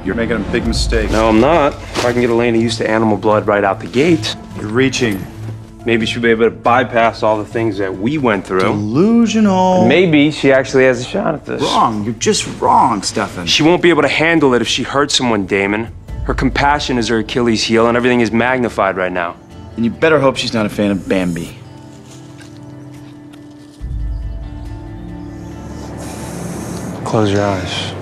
Hi. You're making a big mistake. No, I'm not. If I can get Elena used to animal blood right out the gate, You're reaching. maybe she'll be able to bypass all the things that we went through. Delusional. Maybe she actually has a shot at this. Wrong. You're just wrong, Stefan. She won't be able to handle it if she hurts someone, Damon. Her compassion is her Achilles heel, and everything is magnified right now. And you better hope she's not a fan of Bambi. Close your eyes.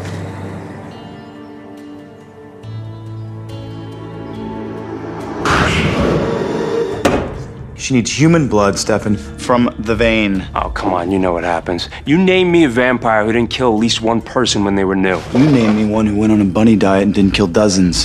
She needs human blood, Stefan, from the vein. Oh, come on, you know what happens. You name me a vampire who didn't kill at least one person when they were new. You name me one who went on a bunny diet and didn't kill dozens.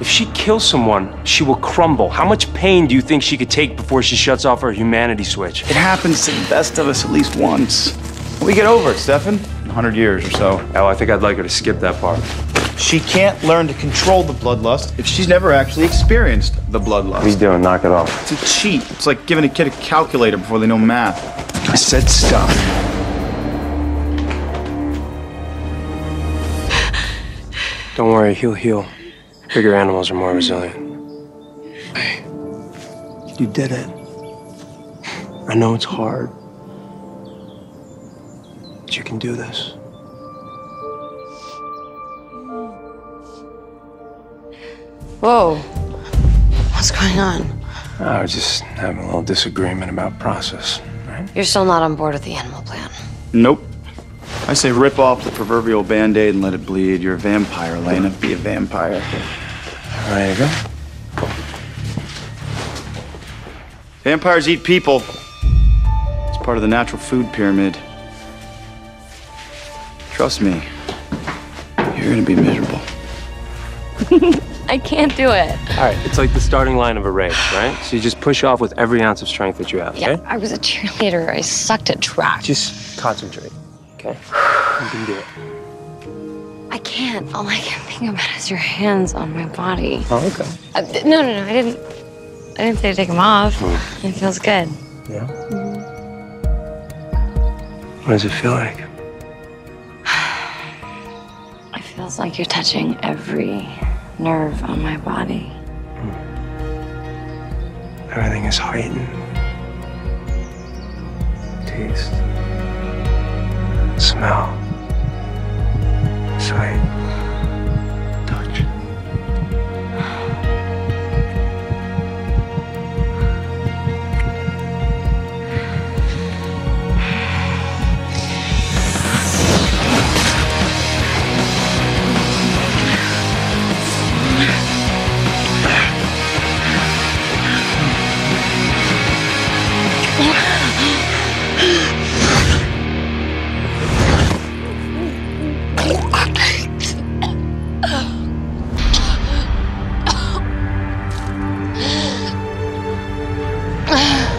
If she kills someone, she will crumble. How much pain do you think she could take before she shuts off her humanity switch? It happens to the best of us at least once. We get over it, Stefan. A hundred years or so. Oh, I think I'd like her to skip that part. She can't learn to control the bloodlust if she's never actually experienced the What are you doing? Knock it off. It's a cheat. It's like giving a kid a calculator before they know math. I said stop. Don't worry, he'll heal. Bigger animals are more resilient. Hey, you did it. I know it's hard. But you can do this. Whoa. What's going on? I was just having a little disagreement about process, right? You're still not on board with the animal plan. Nope. I say rip off the proverbial band-aid and let it bleed. You're a vampire, Elena. Be a vampire. Ready to go? Vampires eat people. It's part of the natural food pyramid. Trust me. You're gonna be miserable. I can't do it. All right, it's like the starting line of a race, right? So you just push off with every ounce of strength that you have, Yeah. I was a cheerleader. I sucked at track. Just concentrate, okay? You can do it. I can't. All I can think about is your hands on my body. Oh, okay. Uh, no, no, no. I didn't. I didn't say to take them off. It feels good. Yeah. What does it feel like? It feels like you're touching every nerve on my body. Hmm. Everything is heightened. Taste, smell, sight. Ugh.